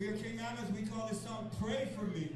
Here, King Islands, we call this song Pray For Me.